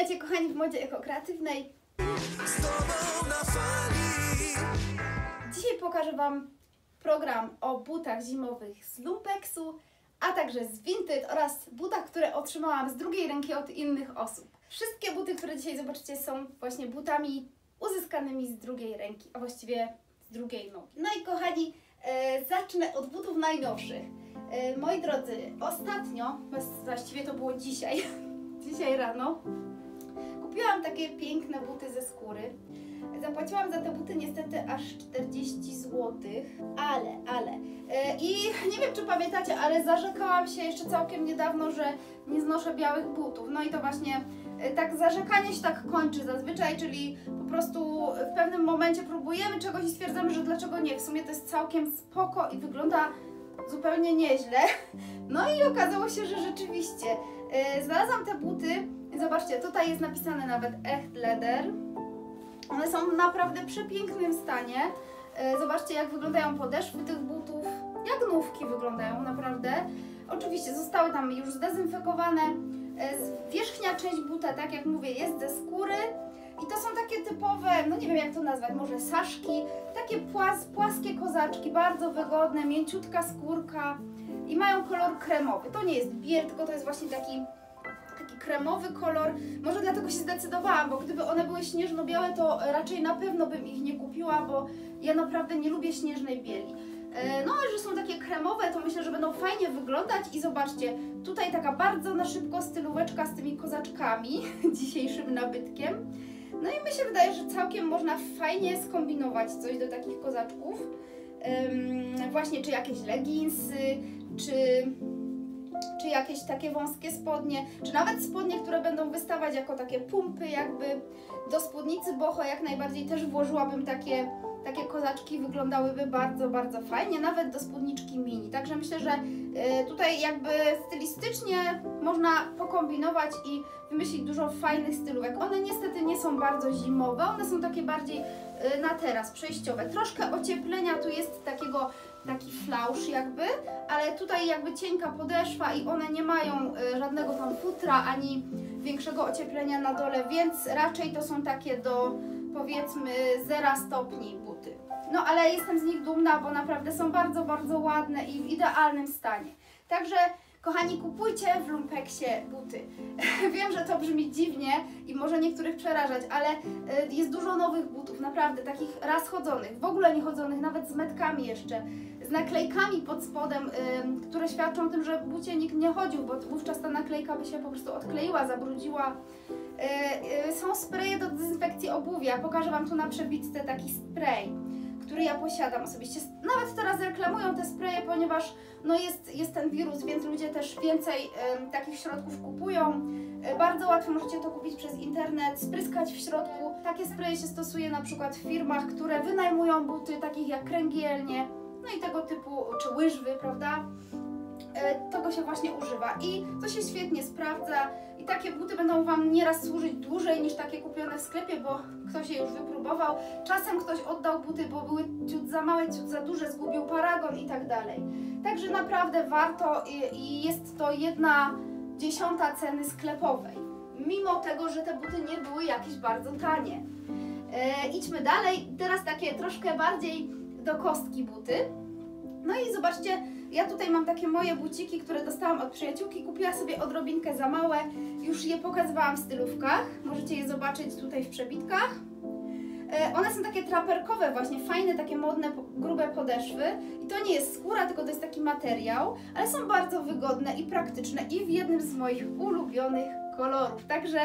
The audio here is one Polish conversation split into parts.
Witajcie kochani w modzie ekokreatywnej. Dzisiaj pokażę Wam program o butach zimowych z Lumpeksu, a także z Vinted oraz butach, które otrzymałam z drugiej ręki od innych osób. Wszystkie buty, które dzisiaj zobaczycie są właśnie butami uzyskanymi z drugiej ręki, a właściwie z drugiej nogi. No i kochani, e, zacznę od butów najnowszych. E, moi drodzy, ostatnio, właściwie to było dzisiaj, dzisiaj rano, kupiłam takie piękne buty ze skóry. Zapłaciłam za te buty niestety aż 40 zł, ale, ale. E, I nie wiem, czy pamiętacie, ale zarzekałam się jeszcze całkiem niedawno, że nie znoszę białych butów. No i to właśnie e, tak zarzekanie się tak kończy zazwyczaj, czyli po prostu w pewnym momencie próbujemy czegoś i stwierdzamy, że dlaczego nie. W sumie to jest całkiem spoko i wygląda zupełnie nieźle. No i okazało się, że rzeczywiście e, znalazłam te buty. Zobaczcie, tutaj jest napisane nawet Echt Leder. One są w naprawdę przepięknym stanie. E, zobaczcie, jak wyglądają podeszwy tych butów. Jak nówki wyglądają, naprawdę. Oczywiście zostały tam już zdezynfekowane. E, wierzchnia część buta, tak jak mówię, jest ze skóry. I to są takie typowe, no nie wiem jak to nazwać, może saszki, takie płas, płaskie kozaczki, bardzo wygodne, mięciutka skórka i mają kolor kremowy. To nie jest biel, tylko to jest właśnie taki kremowy kolor. Może dlatego się zdecydowałam, bo gdyby one były śnieżno-białe, to raczej na pewno bym ich nie kupiła, bo ja naprawdę nie lubię śnieżnej bieli. E, no, ale że są takie kremowe, to myślę, że będą fajnie wyglądać i zobaczcie, tutaj taka bardzo na szybko stylóweczka z tymi kozaczkami, dzisiejszym nabytkiem. No i mi się wydaje, że całkiem można fajnie skombinować coś do takich kozaczków. Właśnie czy jakieś leginsy, czy czy jakieś takie wąskie spodnie, czy nawet spodnie, które będą wystawać jako takie pumpy jakby do spódnicy boho jak najbardziej też włożyłabym takie, takie kozaczki, wyglądałyby bardzo, bardzo fajnie, nawet do spódniczki mini. Także myślę, że y, tutaj jakby stylistycznie można pokombinować i wymyślić dużo fajnych stylówek. One niestety nie są bardzo zimowe, one są takie bardziej y, na teraz, przejściowe. Troszkę ocieplenia tu jest takiego taki flausz jakby, ale tutaj jakby cienka podeszwa i one nie mają y, żadnego tam futra ani większego ocieplenia na dole, więc raczej to są takie do powiedzmy 0 stopni buty. No ale jestem z nich dumna, bo naprawdę są bardzo, bardzo ładne i w idealnym stanie. Także Kochani, kupujcie w Lumpeksie buty. Wiem, że to brzmi dziwnie i może niektórych przerażać, ale y, jest dużo nowych butów, naprawdę, takich raz chodzonych, w ogóle nie chodzonych, nawet z metkami jeszcze, z naklejkami pod spodem, y, które świadczą o tym, że bucie nikt nie chodził, bo wówczas ta naklejka by się po prostu odkleiła, zabrudziła. Y, są spreje do dezynfekcji obuwia, pokażę Wam tu na przebitce taki spray który ja posiadam osobiście. Nawet teraz reklamują te spreje, ponieważ no jest, jest ten wirus, więc ludzie też więcej y, takich środków kupują. Y, bardzo łatwo możecie to kupić przez internet, spryskać w środku. Takie spreje się stosuje na przykład w firmach, które wynajmują buty, takich jak kręgielnie, no i tego typu, czy łyżwy, prawda? Y, tego się właśnie używa i to się świetnie sprawdza i takie buty będą Wam nieraz służyć dłużej niż takie kupione w sklepie, bo ktoś je już wypróbował. Czasem ktoś oddał buty, bo były ciut za małe, ciut za duże, zgubił paragon i tak dalej. Także naprawdę warto i jest to jedna dziesiąta ceny sklepowej. Mimo tego, że te buty nie były jakieś bardzo tanie. E, idźmy dalej. Teraz takie troszkę bardziej do kostki buty. No i zobaczcie, ja tutaj mam takie moje buciki, które dostałam od przyjaciółki. Kupiła sobie odrobinkę za małe. Już je pokazywałam w stylówkach. Możecie je zobaczyć tutaj w przebitkach. E, one są takie traperkowe właśnie, fajne, takie modne, grube podeszwy. I to nie jest skóra, tylko to jest taki materiał, ale są bardzo wygodne i praktyczne i w jednym z moich ulubionych kolorów. Także,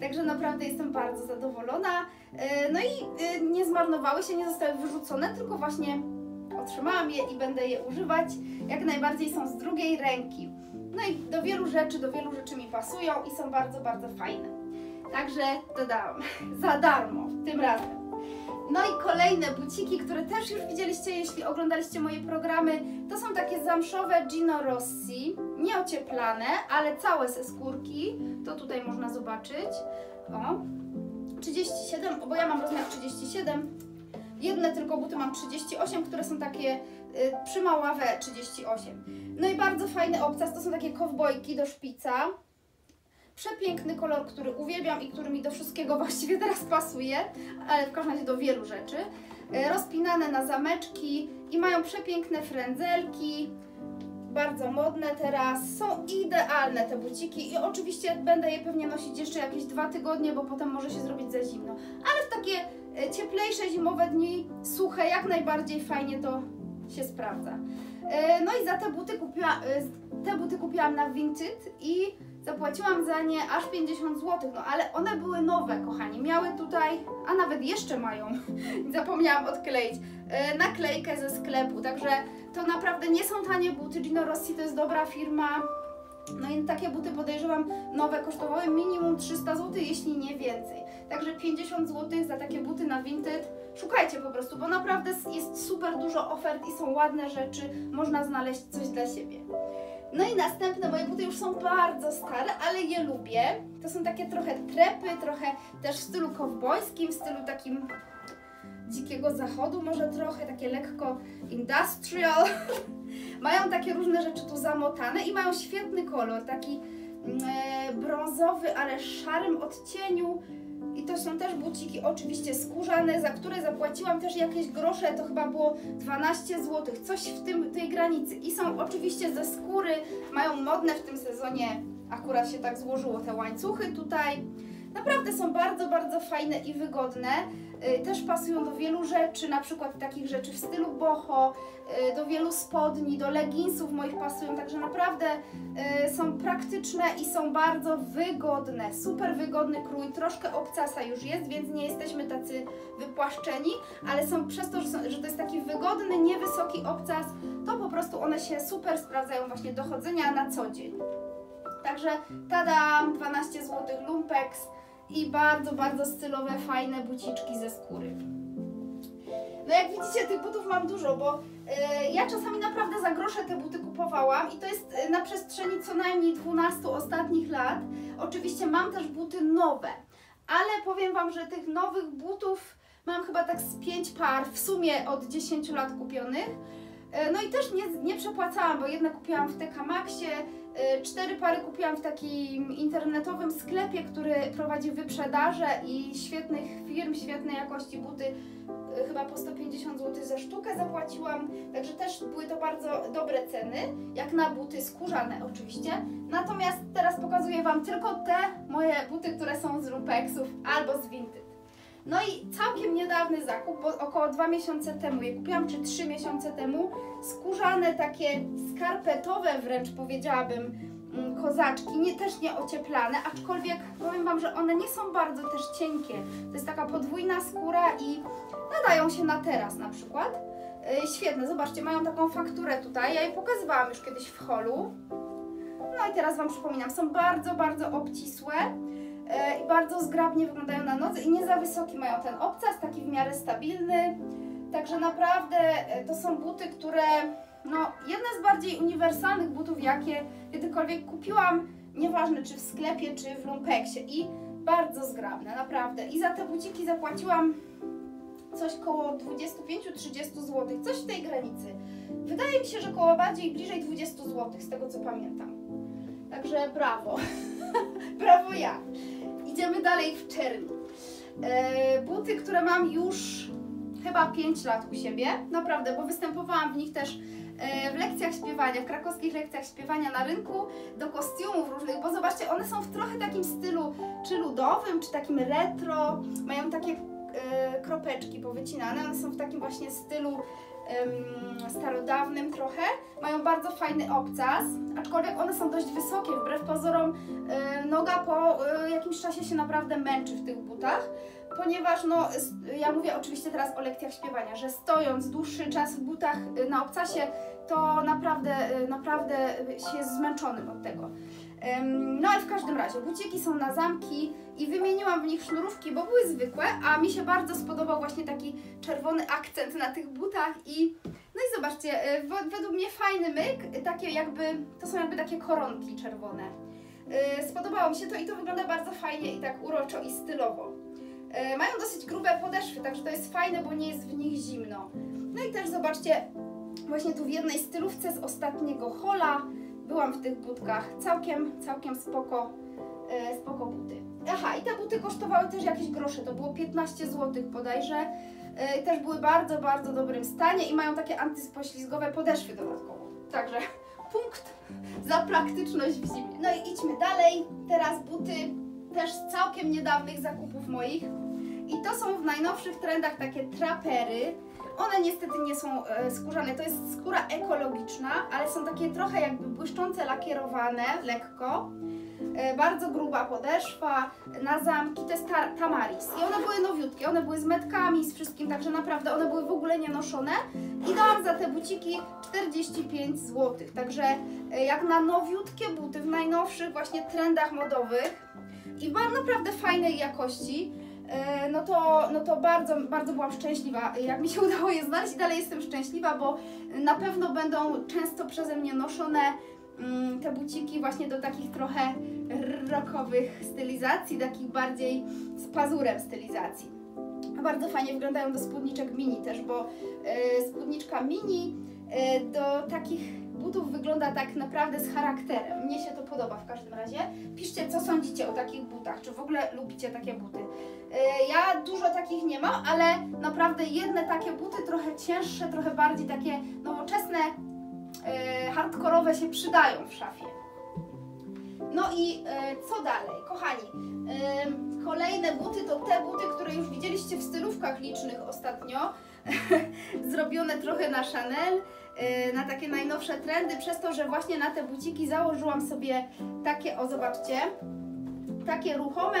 także naprawdę jestem bardzo zadowolona. E, no i e, nie zmarnowały się, nie zostały wyrzucone, tylko właśnie otrzymałam je i będę je używać. Jak najbardziej są z drugiej ręki. No i do wielu rzeczy, do wielu rzeczy mi pasują i są bardzo, bardzo fajne. Także dodałam za darmo tym razem. No i kolejne buciki, które też już widzieliście, jeśli oglądaliście moje programy, to są takie zamszowe Gino Rossi, nieocieplane, ale całe ze skórki, to tutaj można zobaczyć. O, 37, bo ja mam rozmiar 37, Jedne tylko buty mam 38, które są takie y, przymaławe 38. No i bardzo fajny obcas, to są takie kowbojki do szpica. Przepiękny kolor, który uwielbiam i który mi do wszystkiego właściwie teraz pasuje, ale w każdym razie do wielu rzeczy. E, rozpinane na zameczki i mają przepiękne frędzelki, bardzo modne teraz. Są idealne te buciki i oczywiście będę je pewnie nosić jeszcze jakieś dwa tygodnie, bo potem może się zrobić za zimno. Ale w takie e, cieplejsze zimowe dni, suche, jak najbardziej fajnie to się sprawdza. E, No i za te buty kupiłam, te buty kupiłam na Vinted i zapłaciłam za nie aż 50 zł, no ale one były nowe, kochani. Miały tutaj, a nawet jeszcze mają, zapomniałam odkleić, e, naklejkę ze sklepu, także to naprawdę nie są tanie buty. Gino Rossi to jest dobra firma. No i takie buty podejrzewam nowe kosztowały minimum 300 zł, jeśli nie więcej. Także 50 zł za takie buty na Vinted. Szukajcie po prostu, bo naprawdę jest super dużo ofert i są ładne rzeczy. Można znaleźć coś dla siebie. No i następne moje buty już są bardzo stare, ale je lubię. To są takie trochę trepy, trochę też w stylu kowbojskim, w stylu takim dzikiego zachodu, może trochę takie lekko industrial. mają takie różne rzeczy tu zamotane i mają świetny kolor, taki mm, e, brązowy, ale szarym odcieniu. I to są też buciki oczywiście skórzane, za które zapłaciłam też jakieś grosze, to chyba było 12 zł, coś w tym, tej granicy. I są oczywiście ze skóry, mają modne w tym sezonie, akurat się tak złożyło te łańcuchy tutaj. Naprawdę są bardzo, bardzo fajne i wygodne. Y, Też pasują do wielu rzeczy, na przykład takich rzeczy w stylu boho, y, do wielu spodni, do leginsów moich pasują, także naprawdę y, są praktyczne i są bardzo wygodne. Super wygodny krój, troszkę obcasa już jest, więc nie jesteśmy tacy wypłaszczeni, ale są przez to, że, to jest taki wygodny, niewysoki obcas, to po prostu one się super sprawdzają właśnie do chodzenia na co dzień. Także tada, 12 zł lumpex i bardzo, bardzo stylowe, fajne buciczki ze skóry. No jak widzicie, tych butów mam dużo, bo e, ja czasami naprawdę za grosze te buty kupowałam i to jest e, na przestrzeni co najmniej 12 ostatnich lat. Oczywiście mam też buty nowe, ale powiem Wam, że tych nowych butów mam chyba tak z 5 par w sumie od 10 lat kupionych. E, No i też nie, nie przepłacałam, bo jedne kupiłam w TK Maxie, e, cztery pary kupiłam w takim internetowym sklepie, który prowadzi wyprzedaże i świetnych firm, świetnej jakości buty. e, Chyba po 150 zł za sztukę zapłaciłam, także też były to bardzo dobre ceny, jak na buty skórzane oczywiście. Natomiast teraz pokazuję Wam tylko te moje buty, które są z Rumpexów albo z Vinted. No i całkiem niedawny zakup, bo około dwa miesiące temu je kupiłam, czy trzy miesiące temu. Skórzane, takie skarpetowe wręcz powiedziałabym, mm, kozaczki, nie, też nie ocieplane, aczkolwiek powiem Wam, że one nie są bardzo też cienkie. To jest taka podwójna skóra i nadają się na teraz na przykład. Yy, świetne, zobaczcie, mają taką fakturę tutaj, ja je pokazywałam już kiedyś w holu. No i teraz Wam przypominam, są bardzo, bardzo obcisłe i bardzo zgrabnie wyglądają na nodze i nie za wysoki mają ten obcas, taki w miarę stabilny. Także naprawdę e, to są buty, które no jedne z bardziej uniwersalnych butów, jakie kiedykolwiek kupiłam, nieważne czy w sklepie, czy w lumpeksie i bardzo zgrabne, naprawdę. I za te buciki zapłaciłam coś koło 25-30 zł, coś w tej granicy. Wydaje mi się, że koło bardziej bliżej 20 zł, z tego co pamiętam. Także brawo. brawo ja. Idziemy dalej w czerni. E, buty, które mam już chyba 5 lat u siebie, naprawdę, bo występowałam w nich też e, w lekcjach śpiewania, w krakowskich lekcjach śpiewania na rynku, do kostiumów różnych, bo zobaczcie, one są w trochę takim stylu, czy ludowym, czy takim retro, mają takie e, kropeczki powycinane, one są w takim właśnie stylu starodawnym trochę, mają bardzo fajny obcas, aczkolwiek one są dość wysokie, wbrew pozorom e, noga po e, jakimś czasie się naprawdę męczy w tych butach, ponieważ no, ja mówię oczywiście teraz o lekcjach śpiewania, że stojąc dłuższy czas w butach e, na obcasie, to naprawdę, naprawdę się jest zmęczonym od tego. No ale w każdym razie, buciki są na zamki i wymieniłam w nich sznurówki, bo były zwykłe, a mi się bardzo spodobał właśnie taki czerwony akcent na tych butach i no i zobaczcie, e, według mnie fajny myk, takie jakby, to są jakby takie koronki czerwone. E, Spodobało mi się to i to wygląda bardzo fajnie i tak uroczo i stylowo. E, Mają dosyć grube podeszwy, także to jest fajne, bo nie jest w nich zimno. No i też zobaczcie, właśnie tu w jednej stylówce z ostatniego hola byłam w tych budkach, całkiem, całkiem spoko. E, spoko buty. Aha, i te buty kosztowały też jakieś grosze, to było 15 zł bodajże. E, też były bardzo, bardzo dobrym stanie i mają takie antyspoślizgowe podeszwy dodatkowo. Także punkt za praktyczność w zimie. No i idźmy dalej. Teraz buty też z całkiem niedawnych zakupów moich. I to są w najnowszych trendach takie trapery. One niestety nie są e, skórzane, to jest skóra ekologiczna, ale są takie trochę jakby błyszczące, lakierowane, lekko. E, bardzo gruba podeszwa na zamki, to jest ta, Tamaris. I one były nowiutkie, one były z metkami, z wszystkim, także naprawdę one były w ogóle nie noszone. I dałam za te buciki 45 zł. Także e, jak na nowiutkie buty w najnowszych właśnie trendach modowych i w naprawdę fajnej jakości, no to, no to bardzo, bardzo byłam szczęśliwa, jak mi się udało je znaleźć i dalej jestem szczęśliwa, bo na pewno będą często przeze mnie noszone mm, te buciki właśnie do takich trochę rockowych stylizacji, takich bardziej z pazurem stylizacji. Bardzo fajnie wyglądają do spódniczek mini też, bo e, spódniczka mini e, do takich butów wygląda tak naprawdę z charakterem. Mnie się to podoba w każdym razie. Piszcie, co sądzicie o takich butach, czy w ogóle lubicie takie buty. E, Ja dużo takich nie mam, ale naprawdę jedne takie buty, trochę cięższe, trochę bardziej takie nowoczesne, e, hardkorowe się przydają w szafie. No i e, co dalej? Kochani, kolejne buty to te buty, które już widzieliście w stylówkach licznych ostatnio. Zrobione trochę na Chanel, na takie najnowsze trendy, przez to, że właśnie na te buciki założyłam sobie takie, o zobaczcie, takie ruchome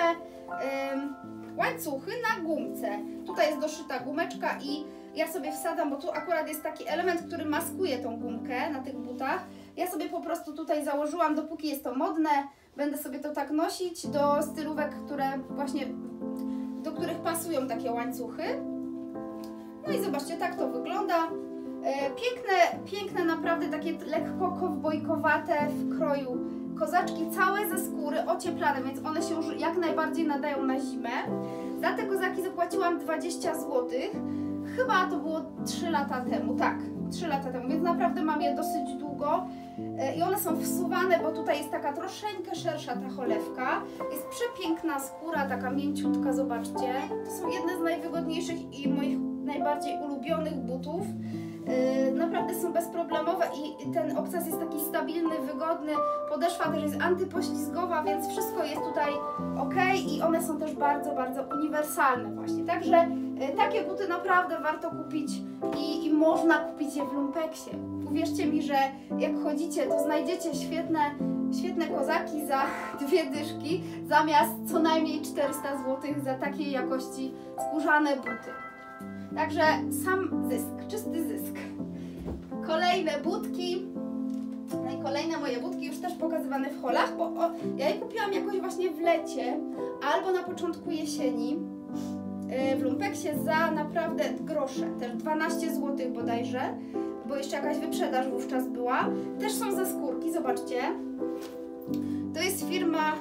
łańcuchy na gumce. Tutaj jest doszyta gumeczka i ja sobie wsadzam, bo tu akurat jest taki element, który maskuje tą gumkę na tych butach. Ja sobie po prostu tutaj założyłam, dopóki jest to modne, będę sobie to tak nosić do stylówek, które właśnie, do których pasują takie łańcuchy. No i zobaczcie, tak to wygląda. E, Piękne, piękne naprawdę takie lekko kowbojkowate w kroju kozaczki, całe ze skóry, ocieplane, więc one się już jak najbardziej nadają na zimę. Za te kozaki zapłaciłam 20 zł. Chyba to było 3 lata temu, tak, 3 lata temu, więc naprawdę mam je dosyć długo. E, I one są wsuwane, bo tutaj jest taka troszeczkę szersza ta cholewka. Jest przepiękna skóra, taka mięciutka, zobaczcie. To są jedne z najwygodniejszych i moich najbardziej ulubionych butów. Yy, naprawdę są bezproblemowe i ten obcas jest taki stabilny, wygodny. Podeszwa też jest antypoślizgowa, więc wszystko jest tutaj ok i one są też bardzo, bardzo uniwersalne właśnie. Także yy, takie buty naprawdę warto kupić i, i można kupić je w Lumpeksie. Uwierzcie mi, że jak chodzicie, to znajdziecie świetne, świetne kozaki za dwie dyszki, zamiast co najmniej 400 zł za takiej jakości skórzane buty. Także sam zysk, czysty zysk. Kolejne budki. No i kolejne moje budki już też pokazywane w holach, bo o, ja je kupiłam jakoś właśnie w lecie albo na początku jesieni yy, w Lumpeksie za naprawdę grosze, też 12 zł bodajże, bo jeszcze jakaś wyprzedaż wówczas była. Też są ze skórki, zobaczcie. To jest firma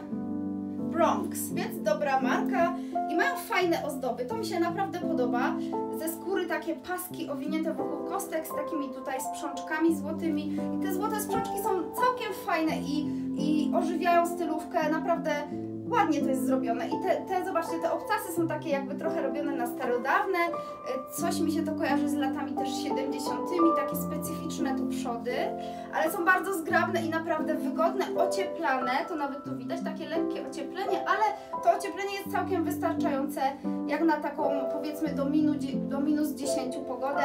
Bronx, więc dobra marka i mają fajne ozdoby. To mi się naprawdę podoba. Ze skóry takie paski owinięte wokół kostek z takimi tutaj sprzączkami złotymi. I te złote sprzączki są całkiem fajne i, i ożywiają stylówkę. Naprawdę ładnie to jest zrobione. I te, te, zobaczcie, te obcasy są takie jakby trochę robione na starodawne. E, Coś mi się to kojarzy z latami też 70., takie specyficzne tu przody, ale są bardzo zgrabne i naprawdę wygodne, ocieplane. To nawet tu widać, takie lekkie ocieplenie, ale to ocieplenie jest całkiem wystarczające, jak na taką powiedzmy do, minu, do minus 10 pogodę.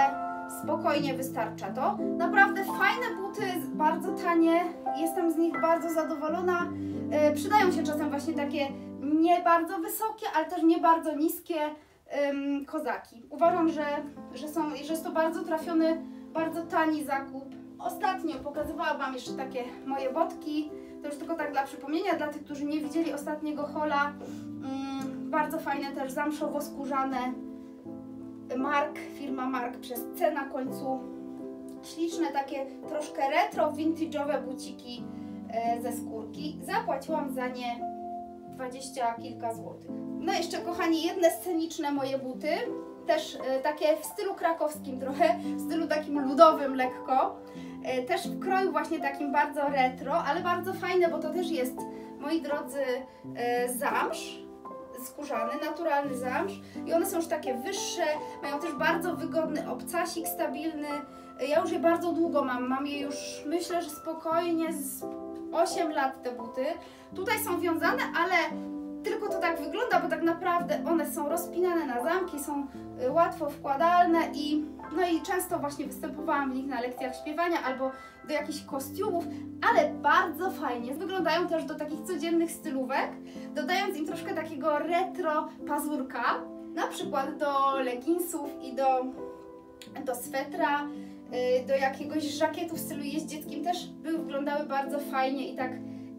Spokojnie wystarcza to. Naprawdę fajne buty, bardzo tanie, jestem z nich bardzo zadowolona. E, przydają się czasem właśnie takie nie bardzo wysokie, ale też nie bardzo niskie em, kozaki. Uważam, że, że, są, że jest to bardzo trafiony, bardzo tani zakup. Ostatnio pokazywałam Wam jeszcze takie moje botki. To już tylko tak dla przypomnienia, dla tych, którzy nie widzieli ostatniego hola. Mm, bardzo fajne też zamszowo-skórzane. Mark, firma Mark przez C na końcu. Śliczne takie troszkę retro, vintage'owe buciki e, ze skórki. Zapłaciłam za nie 20 kilka złotych. No jeszcze kochani, jedne sceniczne moje buty. Też e, takie w stylu krakowskim trochę, w stylu takim ludowym lekko. e, też w kroju właśnie takim bardzo retro, ale bardzo fajne, bo to też jest, moi drodzy, zamsz skórzany, naturalny zamsz i one są już takie wyższe, mają też bardzo wygodny obcasik stabilny. Ja już je bardzo długo mam, mam je już myślę, że spokojnie z 8 lat te buty. Tutaj są wiązane, ale tylko to tak wygląda, bo tak naprawdę one są rozpinane na zamki, są y, łatwo wkładalne i no i często właśnie występowałam w nich na lekcjach śpiewania albo do jakichś kostiumów, ale bardzo fajnie wyglądają też do takich codziennych stylówek, dodając im troszkę takiego retro pazurka, na przykład do leginsów i do, do swetra, y, do jakiegoś żakietu w stylu jeździeckim też by wyglądały bardzo fajnie i tak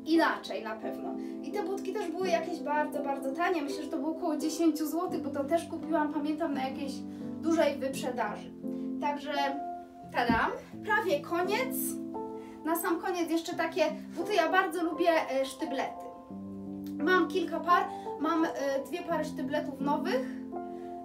inaczej na pewno. I te budki też były jakieś bardzo, bardzo tanie. Myślę, że to było około 10 zł, bo to też kupiłam, pamiętam, na jakiejś dużej wyprzedaży. Także tadam, prawie koniec. Na sam koniec jeszcze takie buty, ja bardzo lubię e, sztyblety. Mam kilka par, mam e, dwie pary sztybletów nowych,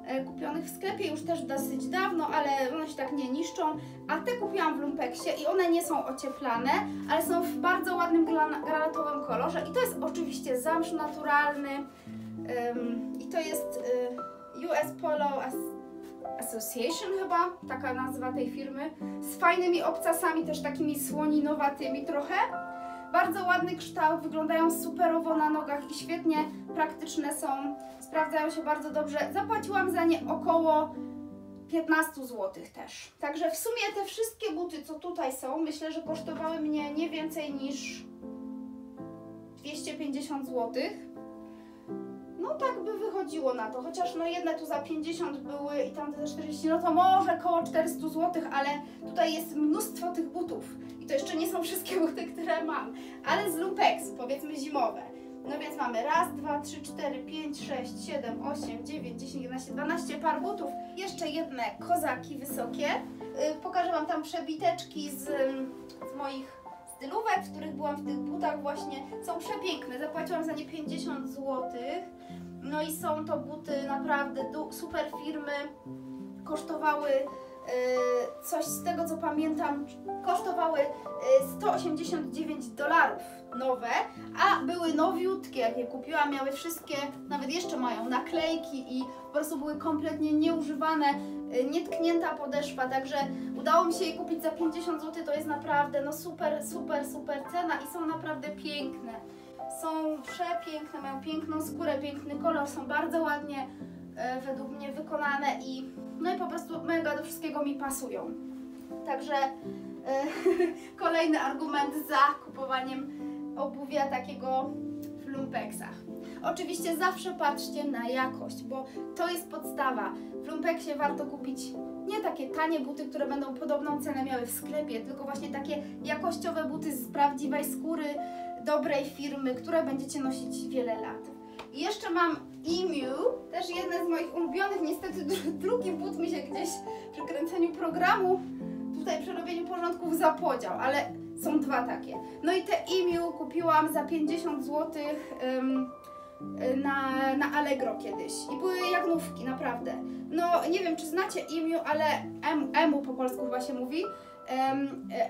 e, kupionych w sklepie już też dosyć dawno, ale one się tak nie niszczą, a te kupiłam w Lumpeksie i one nie są ocieplane, ale są w bardzo ładnym granatowym kolorze. I to jest oczywiście zamsz naturalny. I to jest US Polo Association chyba, taka nazwa tej firmy, z fajnymi obcasami, też takimi słoninowatymi trochę. Bardzo ładny kształt, wyglądają superowo na nogach i świetnie praktyczne są, sprawdzają się bardzo dobrze. Zapłaciłam za nie około 15 zł też. Także w sumie te wszystkie buty, co tutaj są, myślę, że kosztowały mnie nie więcej niż 250 złotych tak by wychodziło na to, chociaż no jedne tu za 50 były i tamte za 40, no to może około 400 zł, ale tutaj jest mnóstwo tych butów i to jeszcze nie są wszystkie buty, które mam, ale z lumpeksu, powiedzmy zimowe. No więc mamy raz, dwa, trzy, cztery, pięć, sześć, siedem, osiem, dziewięć, dziesięć, jedenaście, dwanaście par butów. Jeszcze jedne kozaki wysokie. Yy, pokażę Wam tam przebiteczki z, z moich stylówek, w których byłam w tych butach właśnie. Są przepiękne, zapłaciłam za nie 50 złotych. No i są to buty naprawdę super firmy. Kosztowały coś z tego co pamiętam, kosztowały yy, 189 dolarów nowe, a były nowiutkie, jak je kupiłam, miały wszystkie, nawet jeszcze mają naklejki i po prostu były kompletnie nieużywane, yy, nietknięta podeszwa, także udało mi się je kupić za 50 zł, to jest naprawdę no super, super, super cena i są naprawdę piękne. Są przepiękne, mają piękną skórę, piękny kolor, są bardzo ładnie według mnie wykonane i no i po prostu mega do wszystkiego mi pasują. Także e, kolejny argument za kupowaniem obuwia takiego w lumpeksach. Oczywiście zawsze patrzcie na jakość, bo to jest podstawa. W lumpeksie warto kupić nie takie tanie buty, które będą podobną cenę miały w sklepie, tylko właśnie takie jakościowe buty z prawdziwej skóry, dobrej firmy, które będziecie nosić wiele lat. I jeszcze mam Emu, też jeden z moich ulubionych, niestety drugi but mi się gdzieś przy kręceniu programu, tutaj przy robieniu porządków zapodział, ale są dwa takie. No i te Emu kupiłam za 50 zł um, na, na Allegro kiedyś i były jagnówki, naprawdę. No nie wiem czy znacie Emu, ale Emu, po polsku chyba się mówi.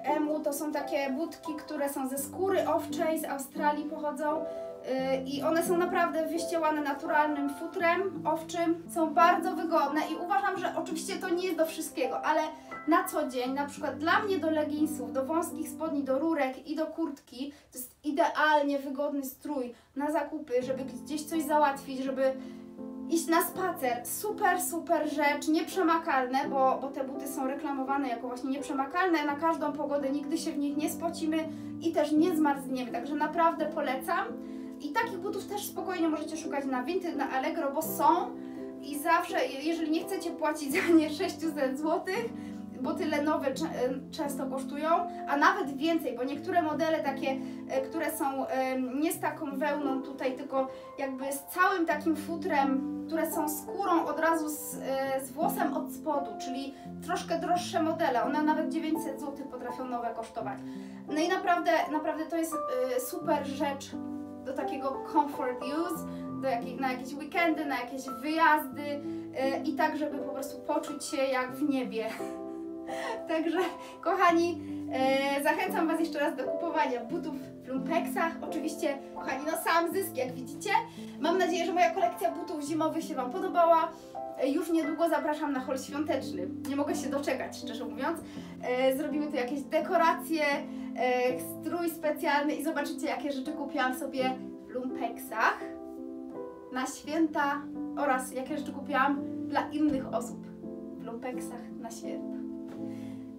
Emu to są takie budki, które są ze skóry owczej, z Australii pochodzą y, i one są naprawdę wyścielane naturalnym futrem owczym, są bardzo wygodne i uważam, że oczywiście to nie jest do wszystkiego, ale na co dzień, na przykład dla mnie do leginsów, do wąskich spodni, do rurek i do kurtki, to jest idealnie wygodny strój na zakupy, żeby gdzieś coś załatwić, żeby iść na spacer. Super, super rzecz, nieprzemakalne, bo, bo te buty są reklamowane jako właśnie nieprzemakalne. Na każdą pogodę nigdy się w nich nie spocimy i też nie zmarzniemy, także naprawdę polecam. I takich butów też spokojnie możecie szukać na Vinted, na Allegro, bo są. I zawsze, jeżeli nie chcecie płacić za nie 600 złotych, bo tyle nowe e, często kosztują, a nawet więcej, bo niektóre modele takie, e, które są e, nie z taką wełną tutaj, tylko jakby z całym takim futrem, które są skórą od razu z, z włosem od spodu, czyli troszkę droższe modele, one nawet 900 zł potrafią nowe kosztować. No i naprawdę, naprawdę to jest super rzecz do takiego comfort use, do na jakieś weekendy, na jakieś wyjazdy i tak, żeby po prostu poczuć się jak w niebie. Także, kochani, e, zachęcam Was jeszcze raz do kupowania butów lumpeksach. Oczywiście, kochani, no sam zysk, jak widzicie. Mam nadzieję, że moja kolekcja butów zimowych się Wam podobała. E, Już niedługo zapraszam na hol świąteczny. Nie mogę się doczekać, szczerze mówiąc. E, Zrobimy tu jakieś dekoracje, e, strój specjalny i zobaczycie, jakie rzeczy kupiłam sobie w lumpeksach na święta oraz jakie rzeczy kupiłam dla innych osób w lumpeksach na święta.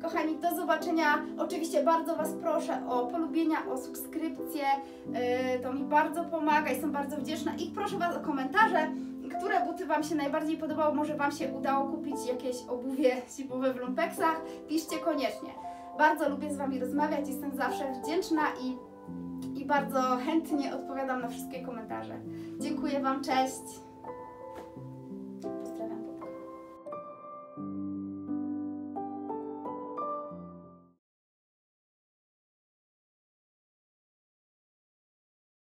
Kochani, do zobaczenia. Oczywiście bardzo Was proszę o polubienia, o subskrypcję. Yy, to mi bardzo pomaga, jestem bardzo wdzięczna. I proszę Was o komentarze, które buty Wam się najbardziej podobało. Może Wam się udało kupić jakieś obuwie zimowe w lumpeksach. Piszcie koniecznie. Bardzo lubię z Wami rozmawiać, jestem zawsze wdzięczna i, i bardzo chętnie odpowiadam na wszystkie komentarze. Dziękuję Wam, cześć!